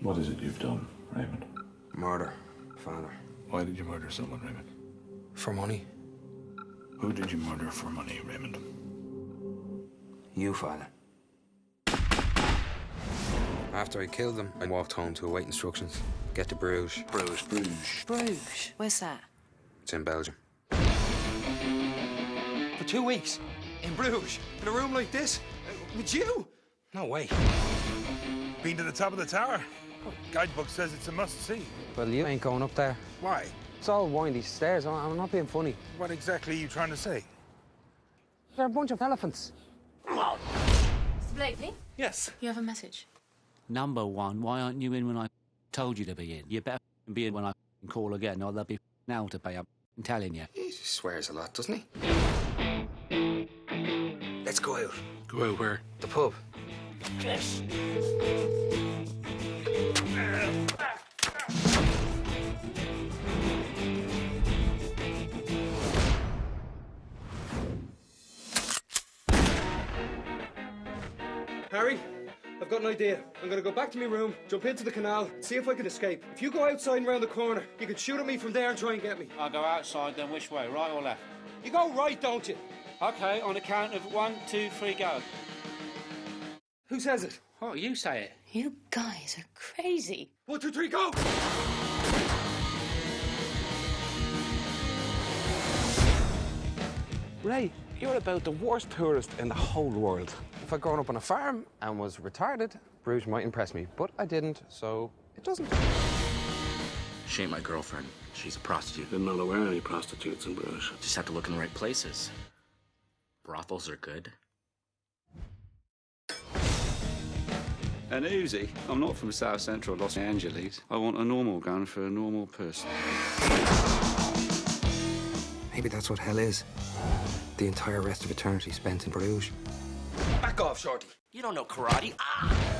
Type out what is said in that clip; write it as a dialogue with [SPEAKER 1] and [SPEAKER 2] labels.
[SPEAKER 1] What is it you've done, Raymond?
[SPEAKER 2] Murder, Father.
[SPEAKER 1] Why did you murder someone, Raymond?
[SPEAKER 2] For money.
[SPEAKER 1] Who did you murder for money, Raymond?
[SPEAKER 2] You, Father. After I killed them, I walked home to await instructions. Get to Bruges.
[SPEAKER 1] Bruges. Bruges.
[SPEAKER 3] Bruges. Where's that?
[SPEAKER 2] It's in Belgium.
[SPEAKER 4] For two weeks? In Bruges? In a room like this? With you? No way.
[SPEAKER 5] Been to the top of the tower? Guidebook says it's a must-see.
[SPEAKER 2] Well, you ain't going up there.
[SPEAKER 5] Why?
[SPEAKER 2] It's all windy stairs. I'm- I'm not being funny.
[SPEAKER 5] What exactly are you trying to say?
[SPEAKER 2] They're a bunch of elephants.
[SPEAKER 6] Mr. Blakely,
[SPEAKER 4] Yes.
[SPEAKER 6] you have a message.
[SPEAKER 7] Number one, why aren't you in when I told you to be in? You better be in when I call again, or there'll be now to pay. I'm telling you.
[SPEAKER 2] He swears a lot, doesn't he? Let's go out.
[SPEAKER 1] Go out where?
[SPEAKER 2] The pub.
[SPEAKER 4] Harry, I've got an idea. I'm gonna go back to my room, jump into the canal, see if I can escape. If you go outside and round the corner, you can shoot at me from there and try and get me.
[SPEAKER 7] I'll go outside, then which way, right or left?
[SPEAKER 4] You go right, don't you?
[SPEAKER 7] Okay, on the count of one, two, three, go.
[SPEAKER 4] Who says it?
[SPEAKER 7] Oh, you say it.
[SPEAKER 6] You guys are crazy.
[SPEAKER 4] One, two, three, go!
[SPEAKER 2] Ray, you're about the worst tourist in the whole world. If I'd grown up on a farm and was retarded, Bruges might impress me, but I didn't, so it doesn't.
[SPEAKER 8] She ain't my girlfriend. She's a prostitute.
[SPEAKER 9] I'm not aware of any prostitutes in Bruges.
[SPEAKER 8] Just have to look in the right places. Brothels are good.
[SPEAKER 10] An Uzi? I'm not from South Central Los Angeles. I want a normal gun for a normal person.
[SPEAKER 2] Maybe that's what hell is. The entire rest of eternity spent in Bruges.
[SPEAKER 4] Back off, Shorty.
[SPEAKER 8] You don't know karate. Ah!